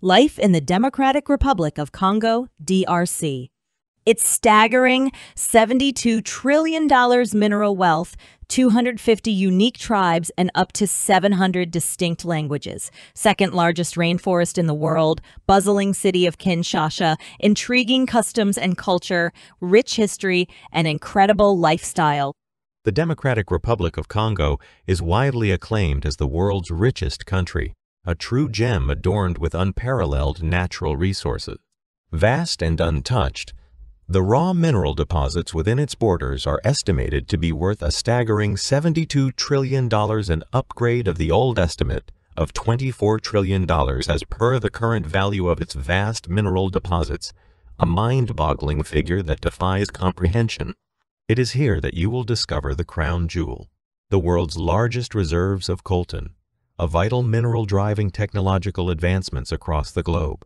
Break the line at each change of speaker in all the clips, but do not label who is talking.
Life in the Democratic Republic of Congo, DRC. Its staggering $72 trillion mineral wealth, 250 unique tribes, and up to 700 distinct languages. Second largest rainforest in the world, bustling city of Kinshasa, intriguing customs and culture, rich history, and incredible lifestyle.
The Democratic Republic of Congo is widely acclaimed as the world's richest country a true gem adorned with unparalleled natural resources. Vast and untouched, the raw mineral deposits within its borders are estimated to be worth a staggering $72 trillion an upgrade of the old estimate of $24 trillion as per the current value of its vast mineral deposits, a mind-boggling figure that defies comprehension. It is here that you will discover the crown jewel, the world's largest reserves of coltan, a vital mineral driving technological advancements across the globe.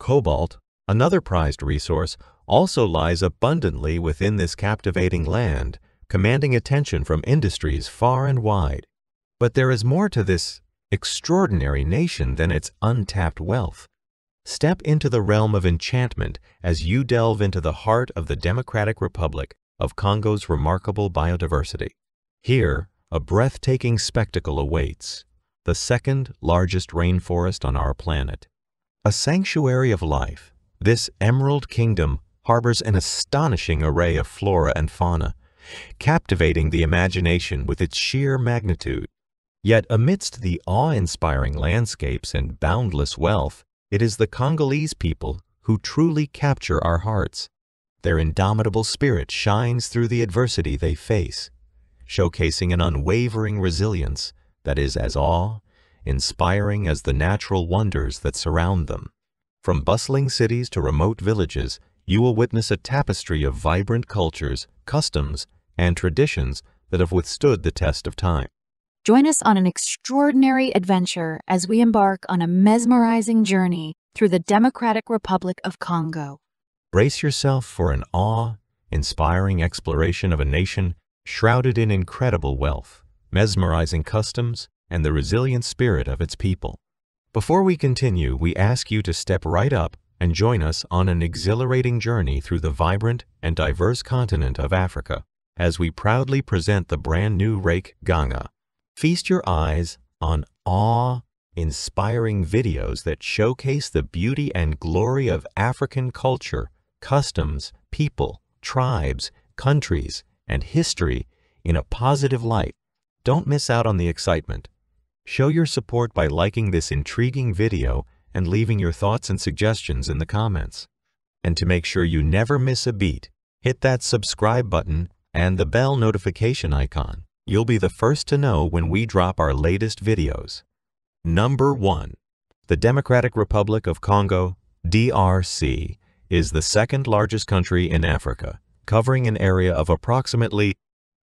Cobalt, another prized resource, also lies abundantly within this captivating land, commanding attention from industries far and wide. But there is more to this extraordinary nation than its untapped wealth. Step into the realm of enchantment as you delve into the heart of the Democratic Republic of Congo's remarkable biodiversity. Here, a breathtaking spectacle awaits the second largest rainforest on our planet. A sanctuary of life, this Emerald Kingdom harbors an astonishing array of flora and fauna, captivating the imagination with its sheer magnitude. Yet amidst the awe-inspiring landscapes and boundless wealth, it is the Congolese people who truly capture our hearts. Their indomitable spirit shines through the adversity they face, showcasing an unwavering resilience that is as awe-inspiring as the natural wonders that surround them. From bustling cities to remote villages, you will witness a tapestry of vibrant cultures, customs, and traditions that have withstood the test of time.
Join us on an extraordinary adventure as we embark on a mesmerizing journey through the Democratic Republic of Congo.
Brace yourself for an awe-inspiring exploration of a nation shrouded in incredible wealth mesmerizing customs, and the resilient spirit of its people. Before we continue, we ask you to step right up and join us on an exhilarating journey through the vibrant and diverse continent of Africa as we proudly present the brand new RakGhana. Feast your eyes on awe-inspiring videos that showcase the beauty and glory of African culture, customs, people, tribes, countries, and history in a positive light don't miss out on the excitement. Show your support by liking this intriguing video and leaving your thoughts and suggestions in the comments. And to make sure you never miss a beat, hit that subscribe button and the bell notification icon. You'll be the first to know when we drop our latest videos. Number 1. The Democratic Republic of Congo, DRC, is the second largest country in Africa, covering an area of approximately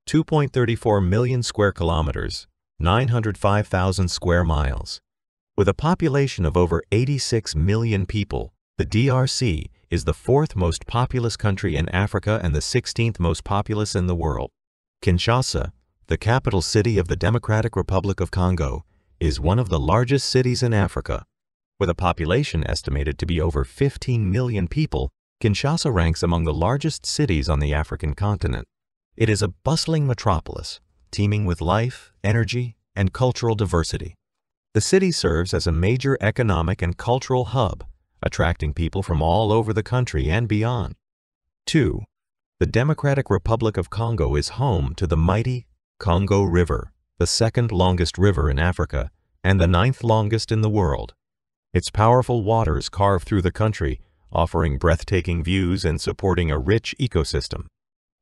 2.34 million square kilometers, 905,000 square miles. With a population of over 86 million people, the DRC is the fourth most populous country in Africa and the 16th most populous in the world. Kinshasa, the capital city of the Democratic Republic of Congo, is one of the largest cities in Africa. With a population estimated to be over 15 million people, Kinshasa ranks among the largest cities on the African continent. It is a bustling metropolis, teeming with life, energy, and cultural diversity. The city serves as a major economic and cultural hub, attracting people from all over the country and beyond. 2. The Democratic Republic of Congo is home to the mighty Congo River, the second longest river in Africa and the ninth longest in the world. Its powerful waters carve through the country, offering breathtaking views and supporting a rich ecosystem.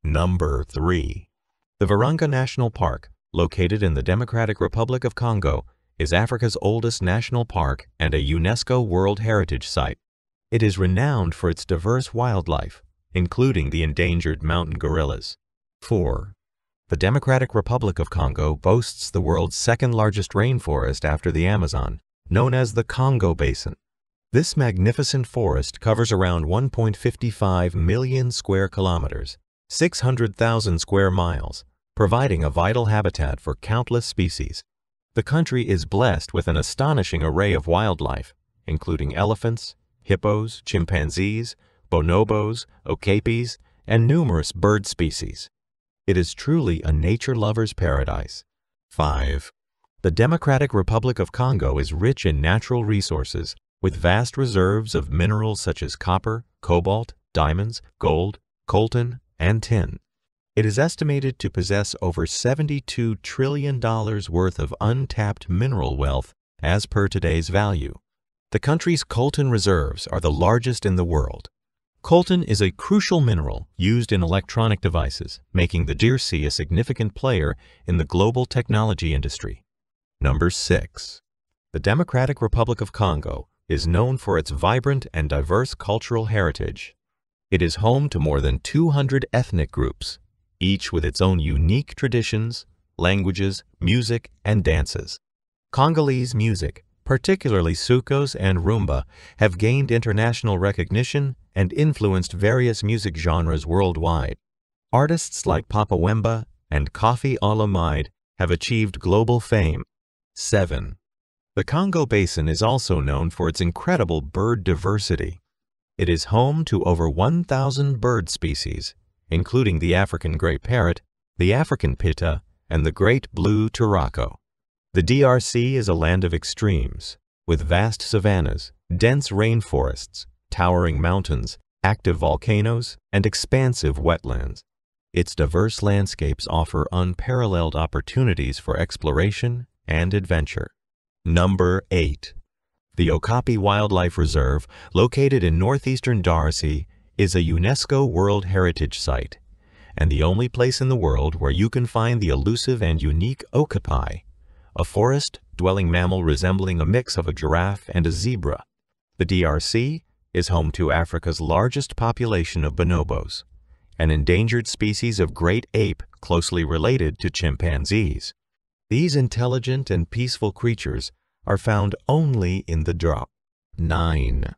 Number 3. The Virunga National Park, located in the Democratic Republic of Congo, is Africa's oldest national park and a UNESCO World Heritage Site. It is renowned for its diverse wildlife, including the endangered mountain gorillas. 4. The Democratic Republic of Congo boasts the world's second largest rainforest after the Amazon, known as the Congo Basin. This magnificent forest covers around 1.55 million square kilometers 600,000 square miles, providing a vital habitat for countless species. The country is blessed with an astonishing array of wildlife, including elephants, hippos, chimpanzees, bonobos, okapis, and numerous bird species. It is truly a nature lover's paradise. 5. The Democratic Republic of Congo is rich in natural resources with vast reserves of minerals such as copper, cobalt, diamonds, gold, coltan, and tin. It is estimated to possess over $72 trillion worth of untapped mineral wealth as per today's value. The country's coltan reserves are the largest in the world. Coltan is a crucial mineral used in electronic devices, making the DRC a significant player in the global technology industry. Number 6. The Democratic Republic of Congo is known for its vibrant and diverse cultural heritage. It is home to more than 200 ethnic groups, each with its own unique traditions, languages, music, and dances. Congolese music, particularly soukous and rumba, have gained international recognition and influenced various music genres worldwide. Artists like Papa Wemba and Koffi Olomide have achieved global fame. 7. The Congo Basin is also known for its incredible bird diversity. It is home to over 1,000 bird species, including the African gray parrot, the African pitta, and the great blue turaco. The DRC is a land of extremes, with vast savannas, dense rainforests, towering mountains, active volcanoes, and expansive wetlands. Its diverse landscapes offer unparalleled opportunities for exploration and adventure. Number 8. The Okapi Wildlife Reserve, located in northeastern DRC, is a UNESCO World Heritage Site and the only place in the world where you can find the elusive and unique okapi, a forest-dwelling mammal resembling a mix of a giraffe and a zebra. The DRC is home to Africa's largest population of bonobos, an endangered species of great ape closely related to chimpanzees. These intelligent and peaceful creatures are found only in the DRC. 9.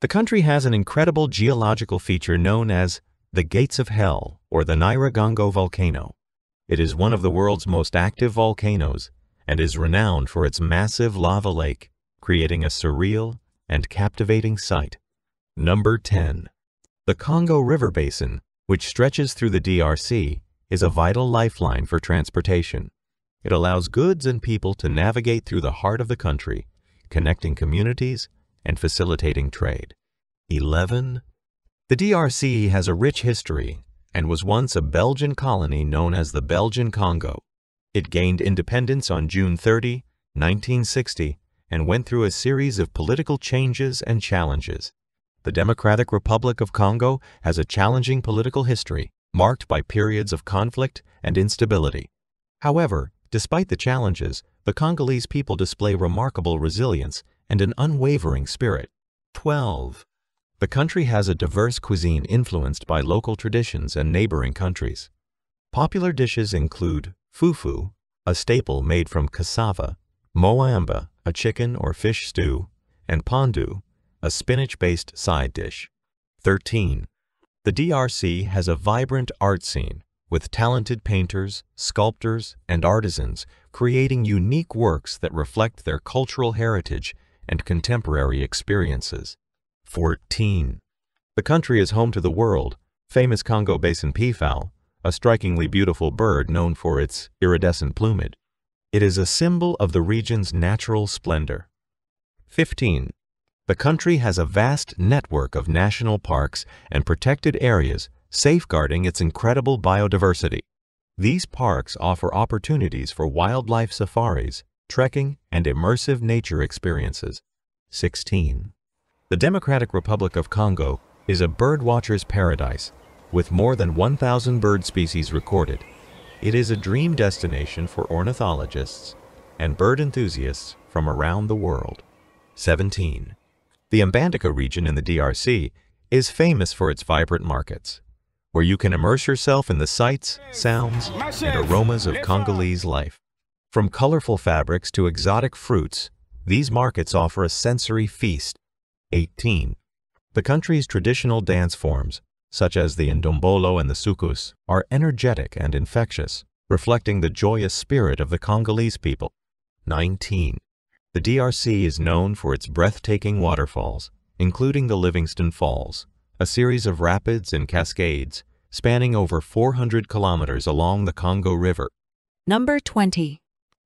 The country has an incredible geological feature known as the Gates of Hell, or the Nyiragongo volcano. It is one of the world's most active volcanoes and is renowned for its massive lava lake, creating a surreal and captivating sight. Number 10. The Congo River Basin, which stretches through the DRC, is a vital lifeline for transportation. It allows goods and people to navigate through the heart of the country, connecting communities and facilitating trade. 11. The DRC has a rich history and was once a Belgian colony known as the Belgian Congo. It gained independence on June 30, 1960, and went through a series of political changes and challenges. The Democratic Republic of Congo has a challenging political history marked by periods of conflict and instability. However, despite the challenges, the Congolese people display remarkable resilience and an unwavering spirit. 12. The country has a diverse cuisine influenced by local traditions and neighboring countries. Popular dishes include fufu, a staple made from cassava, moamba, a chicken or fish stew, and pondu, a spinach-based side dish. 13. The DRC has a vibrant art scene with talented painters, sculptors, and artisans creating unique works that reflect their cultural heritage and contemporary experiences. 14. The country is home to the world famous Congo Basin peafowl, a strikingly beautiful bird known for its iridescent plumage. It is a symbol of the region's natural splendor. 15. The country has a vast network of national parks and protected areas safeguarding its incredible biodiversity. These parks offer opportunities for wildlife safaris, trekking, and immersive nature experiences. 16. The Democratic Republic of Congo is a birdwatcher's paradise, with more than 1,000 bird species recorded. It is a dream destination for ornithologists and bird enthusiasts from around the world. 17. The Mbandaka region in the DRC is famous for its vibrant markets, where you can immerse yourself in the sights, sounds, and aromas of Congolese life. From colorful fabrics to exotic fruits, these markets offer a sensory feast. 18. The country's traditional dance forms, such as the ndombolo and the soukous, are energetic and infectious, reflecting the joyous spirit of the Congolese people. 19. The DRC is known for its breathtaking waterfalls, including the Livingstone Falls, a series of rapids and cascades spanning over 400 kilometers along the Congo River.
Number 20.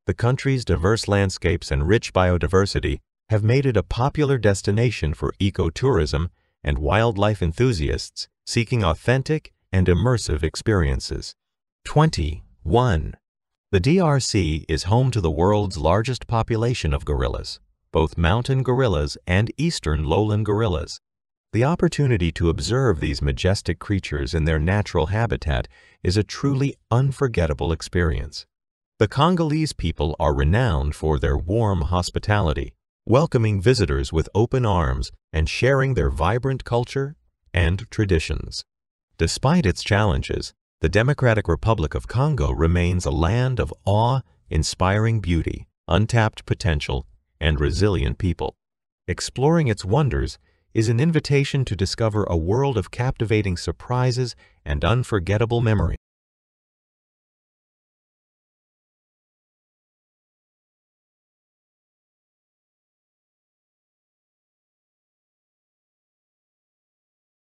The country's diverse landscapes and rich biodiversity have made it a popular destination for ecotourism and wildlife enthusiasts seeking authentic and immersive experiences. 21. The DRC is home to the world's largest population of gorillas, both mountain gorillas and eastern lowland gorillas. The opportunity to observe these majestic creatures in their natural habitat is a truly unforgettable experience. The Congolese people are renowned for their warm hospitality, welcoming visitors with open arms and sharing their vibrant culture and traditions. Despite its challenges, the Democratic Republic of Congo remains a land of awe-inspiring beauty, untapped potential, and resilient people. Exploring its wonders is an invitation to discover a world of captivating surprises and unforgettable memories.